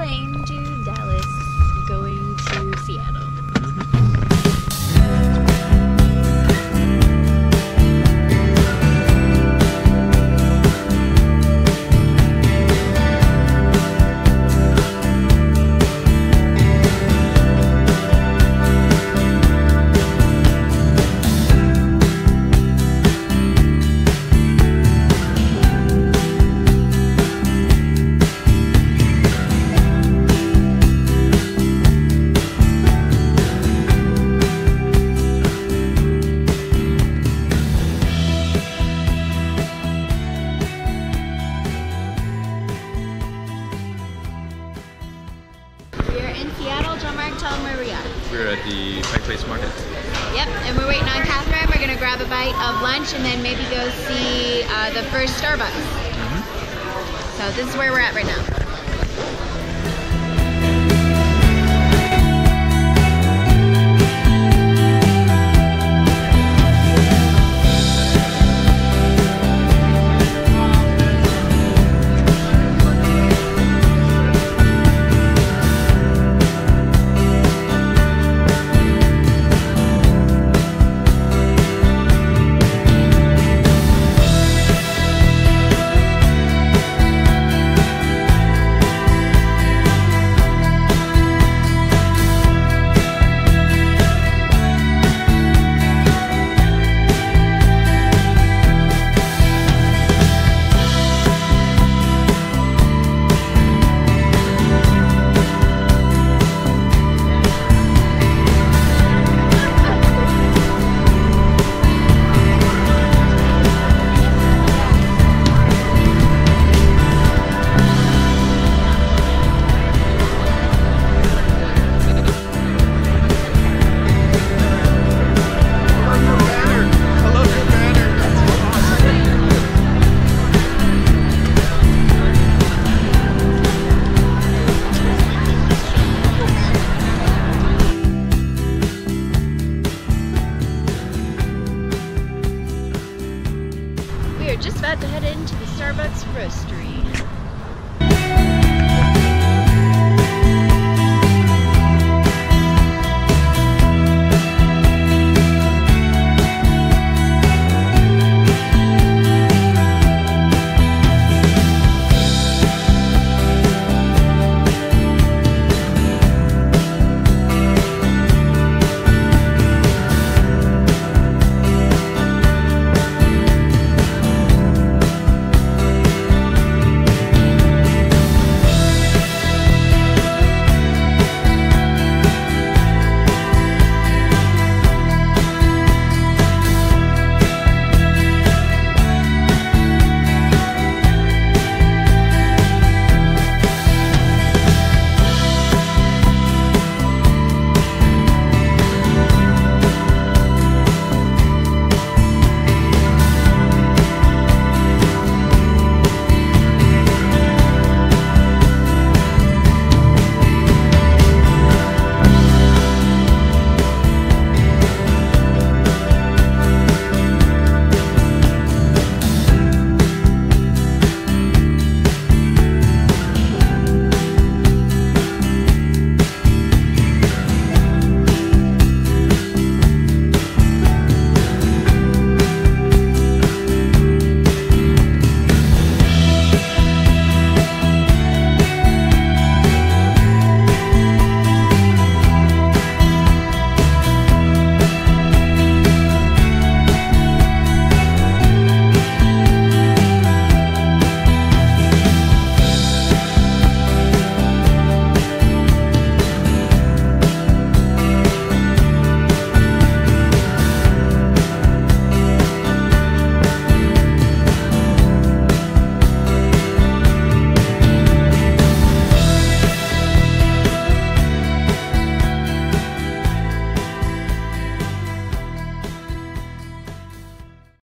Range. Seattle. John tell them where we are. We're at the Pike Place Market. Yep, and we're waiting on Catherine. We're gonna grab a bite of lunch and then maybe go see uh, the first Starbucks. So this is where we're at right now. glad to head into the Starbucks Roast.